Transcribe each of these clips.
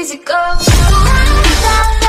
easy go.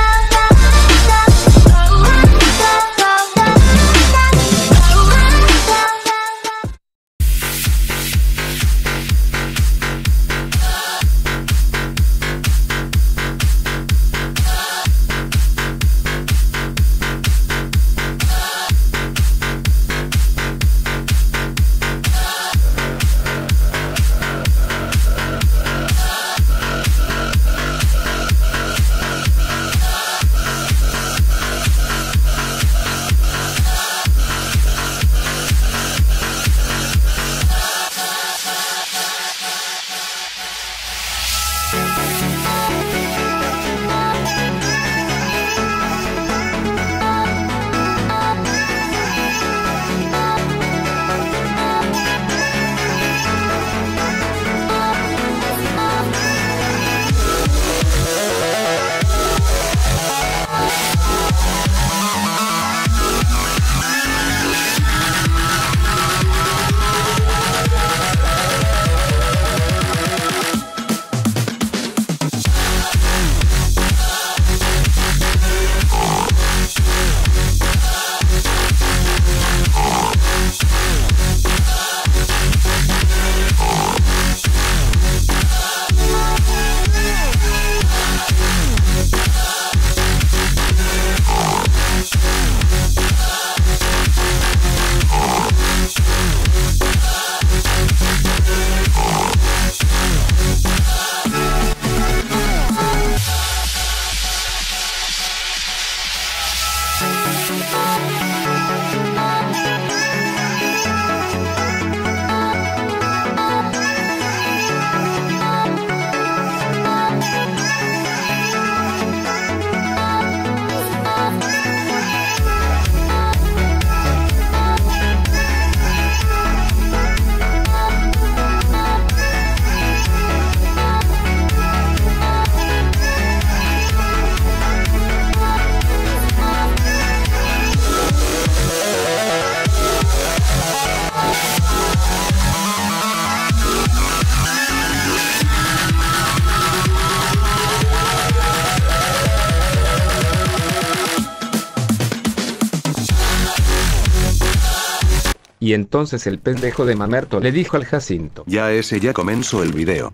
Y entonces el pendejo de Mamerto le dijo al Jacinto. Ya ese ya comenzó el video.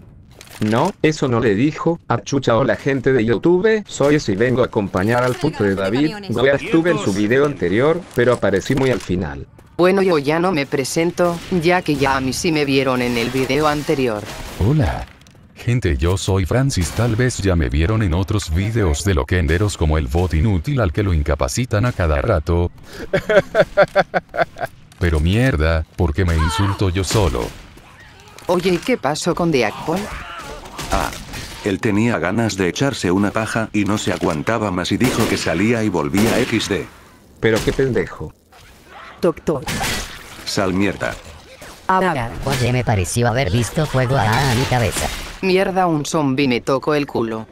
No, eso no le dijo. Achucha hola gente de YouTube, soy ese y vengo a acompañar al puto de David. No ya estuve en su video anterior, pero aparecí muy al final. Bueno yo ya no me presento, ya que ya a mí sí me vieron en el video anterior. Hola. Gente, yo soy Francis, tal vez ya me vieron en otros videos de loquenderos como el bot inútil al que lo incapacitan a cada rato. Pero mierda, ¿por qué me insulto yo solo? Oye, ¿y qué pasó con The Apple? Ah. Él tenía ganas de echarse una paja y no se aguantaba más y dijo que salía y volvía XD. Pero qué pendejo. Toc toc. Sal mierda. Ahora. Oye, me pareció haber visto fuego a, a mi cabeza. Mierda, un zombie me tocó el culo.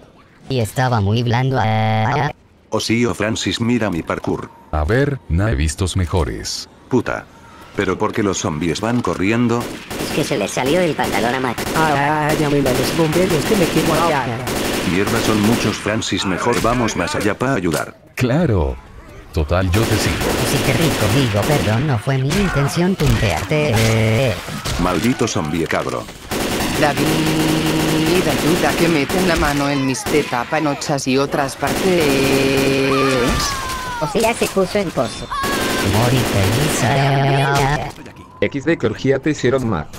Y estaba muy blando. ah, O sí o Francis mira mi parkour. A ver, no he vistos mejores. Puta. Pero porque los zombies van corriendo, Es que se le salió el pantalón a Matt. Ah, ya me la desbomberos que me quiero hallar. mierda son muchos Francis mejor vamos más allá para ayudar. Claro. Total, yo te sigo. Sí que rico, digo, perdón, no fue mi intención tumpearte. Maldito zombie cabro. David, ayuda que meten la mano en mis tetapanochas y otras partes. O sea, se puso en pozo. XD que orgía te hicieron Max.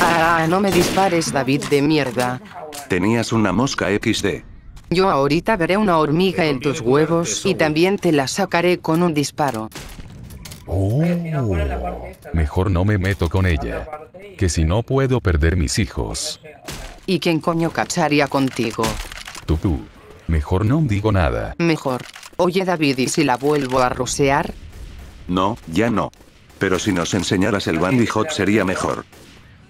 Ah, no me dispares, David de mierda. Tenías una mosca XD. Yo ahorita veré una hormiga en tus huevos y también te la sacaré con un disparo. Oh. Mejor no me meto con ella. Que si no puedo perder mis hijos. ¿Y quién coño cacharía contigo? Tú, tú. Mejor no digo nada. Mejor. Oye David, ¿y si la vuelvo a rosear? No, ya no. Pero si nos enseñaras el bandy hop sería mejor.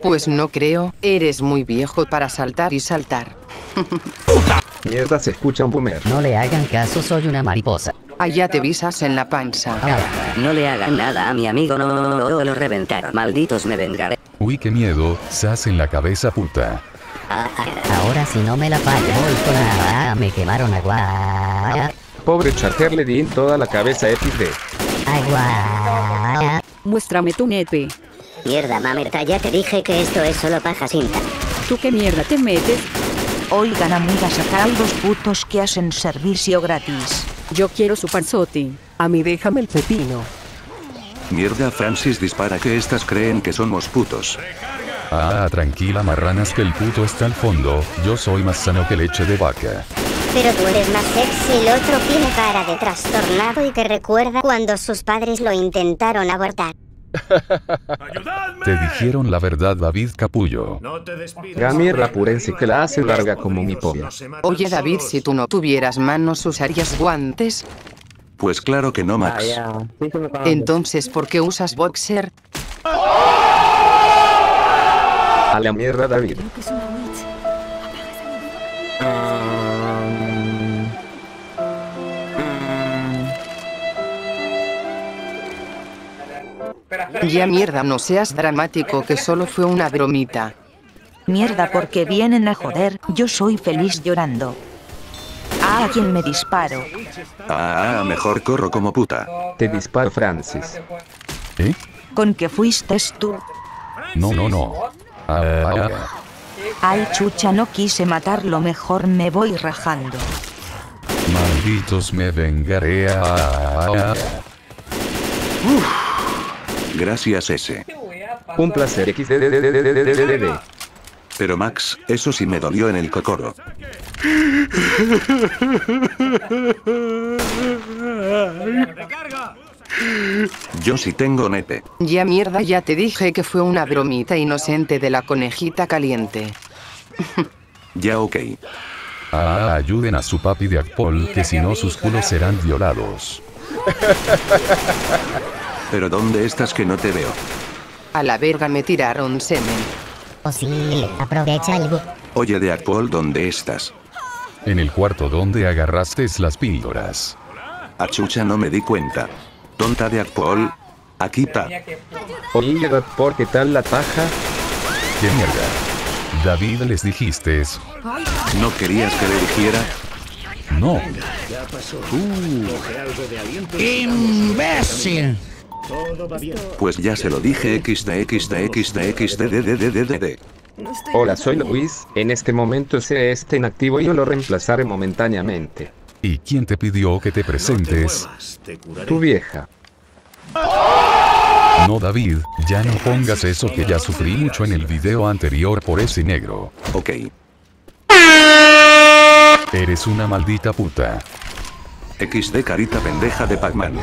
Pues no creo, eres muy viejo para saltar y saltar. Mierda se escucha un boomer. No le hagan caso, soy una mariposa. Allá te visas en la panza. Ah, No le hagan nada a mi amigo, no, no, no, lo reventaron. Malditos me vengaré. Uy, qué miedo, sas en la cabeza puta. Ahora si no me la fallo, voy con agua. Me quemaron agua. Pobre Charger le di en toda la cabeza XD. Agua. Muéstrame tu nepe. Mierda, mamerta, ya te dije que esto es solo paja cinta. ¿Tú qué mierda te metes? Oigan amigas, acá hay dos putos que hacen servicio gratis. Yo quiero su panzote. A mí déjame el pepino. Mierda Francis dispara que estas creen que somos putos. Ah, tranquila marranas que el puto está al fondo, yo soy más sano que leche de vaca. Pero tú eres más sexy, el otro tiene cara de trastornado y que recuerda cuando sus padres lo intentaron abortar. Te dijeron la verdad David Capullo. Gamir Rapurense que la hace larga como mi polla. Oye David, si tú no tuvieras manos, ¿usarías guantes? Pues claro que no Max. Entonces, ¿por qué usas boxer? A la mierda David. Ya mierda, no seas dramático, que solo fue una bromita. Mierda, porque vienen a joder, yo soy feliz llorando. Ah, ¿a quién me disparo? Ah, ah, mejor corro como puta. Te disparo Francis. ¿Eh? ¿Con qué fuiste tú? No, no, no. Ah, ah, ah. Ay, chucha, no quise matarlo, mejor me voy rajando. Malditos me vengaré. Ah, ah, ah. Gracias ese. Un placer XD. Pero Max, eso sí me dolió en el cocoro. Yo sí tengo nepe. Ya mierda, ya te dije que fue una bromita inocente de la conejita caliente. Ya ok. Ah, ayuden a su papi de Akpol, que si no sus culos serán violados. Pero ¿dónde estás que no te veo? A la verga me tiraron semen. O sí, aprovecha el bu- Oye de Apple, ¿dónde estás? En el cuarto donde agarraste las píldoras. A chucha no me di cuenta. Tonta de Apple. Aquí está. Oye, ¿por qué tal la paja? ¿Qué mierda? David les dijiste. ¿No querías que le dijera? No. ¡Imbécil! Ya se lo dije XD XD XD XD D, D, D, D, D, D. Hola, soy Luis. En este momento ese está inactivo y yo lo reemplazaré momentáneamente. ¿Y quién te pidió que te presentes? Tu vieja. No David, ya no pongas eso que ya sufrí mucho en el video anterior por ese negro. Ok. Eres una maldita puta. XD carita pendeja de Pac-Man.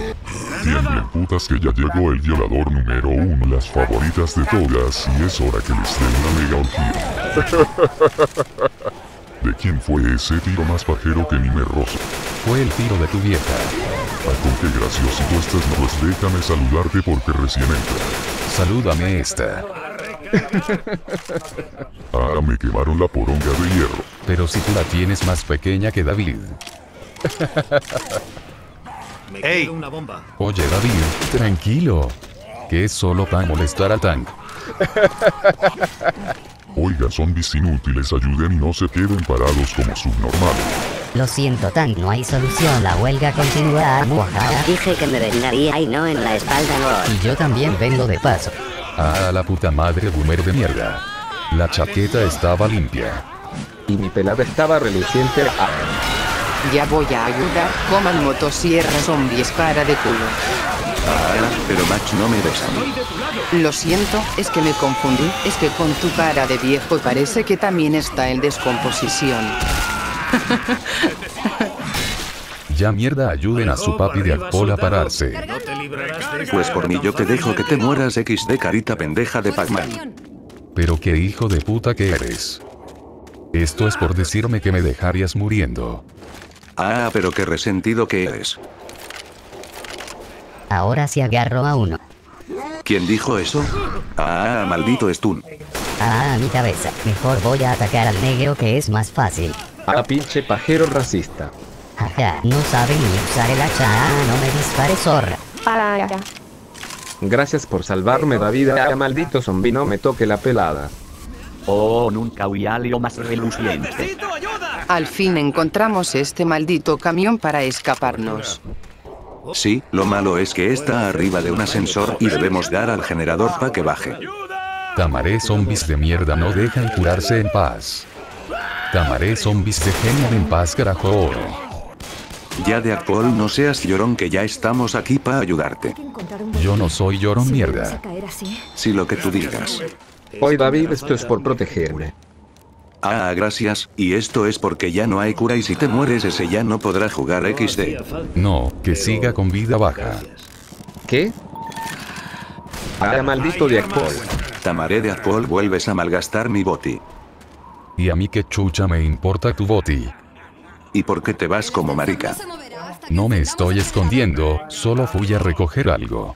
Bien, bien, putas que ya llegó el violador número uno, las favoritas de todas, y es hora que les dé una mega orgía. ¿De quién fue ese tiro más pajero que ni me rozo? Fue el tiro de tu vieja. Ah, con qué graciosito estás, no, pues déjame saludarte porque recién entra. Salúdame esta. Ah, me quemaron la poronga de hierro. Pero si tú la tienes más pequeña que David. ¡Ey! Oye David, tranquilo. Que es solo para molestar al tank. Oiga, zombies inútiles, ayuden y no se queden parados como subnormales. Lo siento, Tank, no hay solución. La huelga continúa. Muajara. Dije que me vengaría y no en la espalda, no. Y yo también vengo de paso. Ah, la puta madre boomer de mierda. La chaqueta estaba limpia. Y mi pelada estaba reluciente. Ah, Ya voy a ayudar. Coman motosierra zombies cara de culo. Ah, pero Max no me besan. Lo siento, es que me confundí. Es que con tu cara de viejo parece que también está en descomposición. Ya mierda ayuden a su papi de Akpol a pararse. Pues por mí yo te dejo que te mueras XD carita pendeja de Pac-Man. Pero qué hijo de puta que eres. Esto es por decirme que me dejarías muriendo. Ah, pero qué resentido que eres. Ahora sí agarro a uno. ¿Quién dijo eso? Ah, maldito stun. Ah, mi cabeza. Mejor voy a atacar al negro que es más fácil. ah, pinche pajero racista. Ajá, no sabe ni usar el hacha. Ah, no me dispare zorra. Gracias por salvarme la vida. Ah, maldito zombi, no me toque la pelada. Oh, nunca vi algo más reluciente. Al fin encontramos este maldito camión para escaparnos. Sí, lo malo es que está arriba de un ascensor y debemos dar al generador para que baje. Tamaré zombies de mierda no dejan curarse en paz. Tamaré zombies dejen en paz carajo. Ya de alcohol no seas llorón que ya estamos aquí para ayudarte. Yo no soy llorón mierda. Si lo que tú digas. Hoy David esto es por protegerme. Ah, gracias, y esto es porque ya no hay cura y si te mueres ese ya no podrá jugar XD. No, que siga con vida baja. ¿Qué? Ah, maldito de alcohol. Tamaré de alcohol vuelves a malgastar mi boti. Y a mí que chucha me importa tu boti. ¿Y por qué te vas como marica? No me estoy escondiendo, solo fui a recoger algo.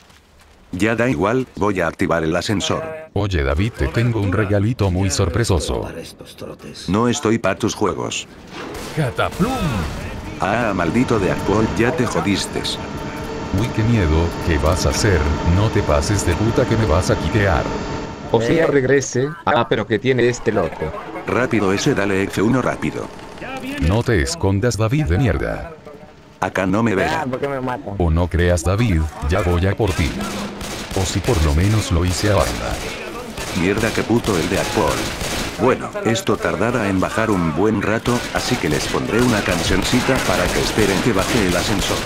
Ya da igual, voy a activar el ascensor. Oye David, te tengo un regalito muy sorpresoso. No estoy pa' tus juegos. ¡Cataplum! Ah, maldito de alcohol, ya te jodiste. Uy, qué miedo, ¿qué vas a hacer? No te pases de puta que me vas a quitar. O sea, regrese. Ah, pero que tiene este loco. Rápido ese dale F1 rápido. No te escondas David de mierda. Acá no me verá. O no creas David, ya voy a por ti. O si por lo menos lo hice a banda. Mierda que puto el de alcohol. Bueno, esto tardará en bajar un buen rato, así que les pondré una cancioncita para que esperen que baje el ascensor.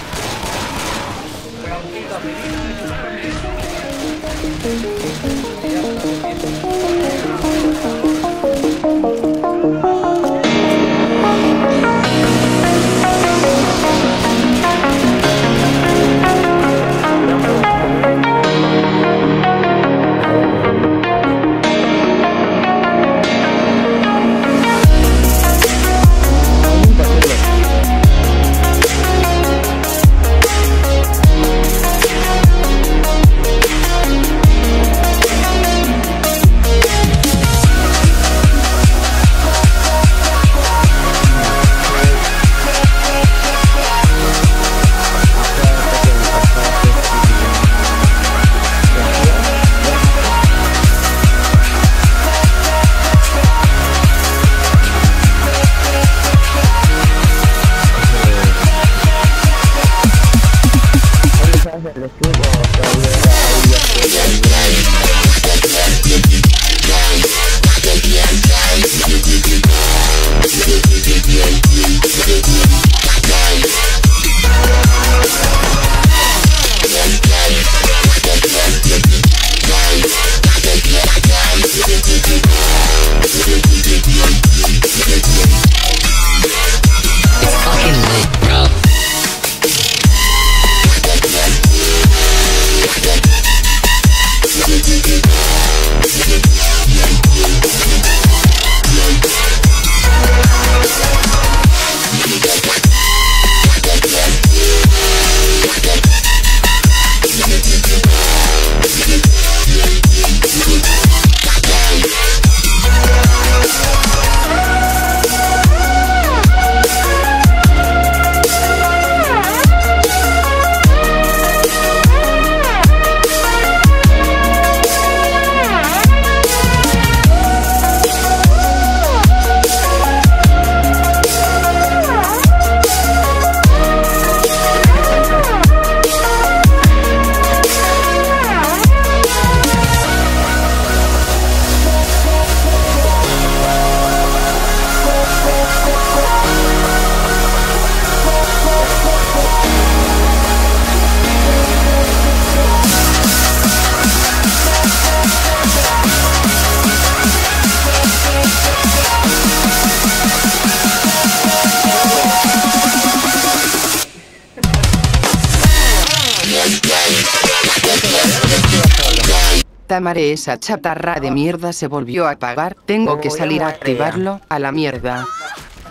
Tamaré esa chatarra de mierda se volvió a apagar, tengo que salir a activarlo, a la mierda.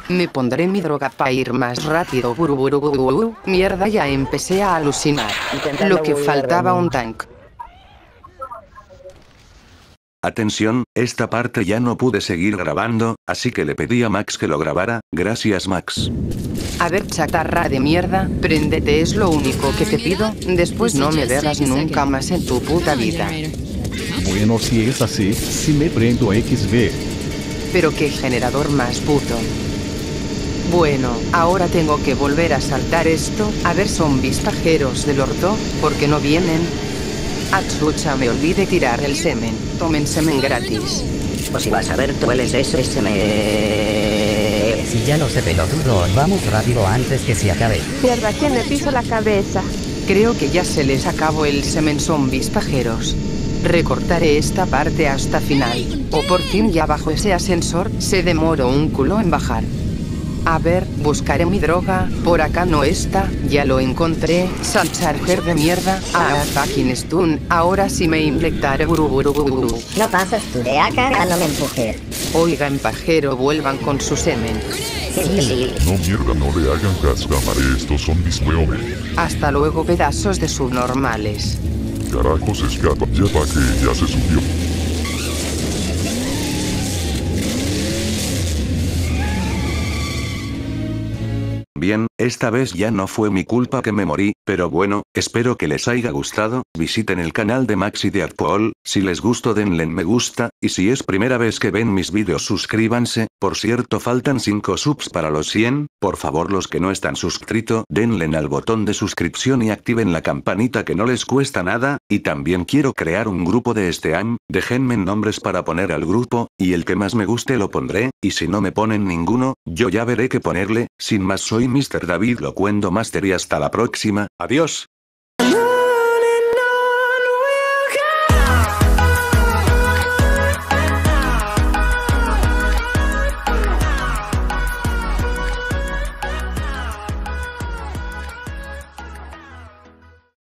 Me pondré mi droga para ir más rápido. Buru, buru, buru, buru. Mierda, ya empecé a alucinar. Lo que faltaba un tank. Atención, esta parte ya no pude seguir grabando, así que le pedí a Max que lo grabara, gracias Max. A ver, chatarra de mierda, préndete es lo único que te pido, después no me verás nunca más en tu puta vida. Bueno, si es así, si me prendo XV. Pero qué generador más puto. Bueno, ahora tengo que volver a saltar esto, a ver zombies pajeros del orto, porque no vienen. Achucha, me olvidé tirar el semen. Tomen semen gratis. Pues si vas a ver tú el SSM. Si ya lo sé pelotudo, vamos rápido antes que se acabe. Mierda, ¿quién me piso la cabeza? Creo que ya se les acabó el semen zombies pajeros. Recortaré esta parte hasta final. O por fin ya bajo ese ascensor, se demoró un culo en bajar. A ver, buscaré mi droga, por acá no está, ya lo encontré, Charger de mierda, ah, fucking stun, ahora sí me inyectaré buru buru buru buru. No pasas tú de acá, no me empujes. Oigan pajero, vuelvan con su semen. Sí. No mierda, no le hagan cascamaré estos zombies weón. Hasta luego pedazos de subnormales. Carajos escapa, ya pa' que ya se subió. Bien, esta vez ya no fue mi culpa que me morí, pero bueno, espero que les haya gustado, visiten el canal de Maxi de Adpool, si les gustó denle me gusta, y si es primera vez que ven mis vídeos suscríbanse, por cierto faltan 5 subs para los 100, por favor los que no están suscrito denle al botón de suscripción y activen la campanita que no les cuesta nada, y también quiero crear un grupo de este año, déjenme nombres para poner al grupo, y el que más me guste lo pondré, y si no me ponen ninguno, yo ya veré qué ponerle, sin más soy Mr. David Locuendo Master y hasta la próxima, adiós.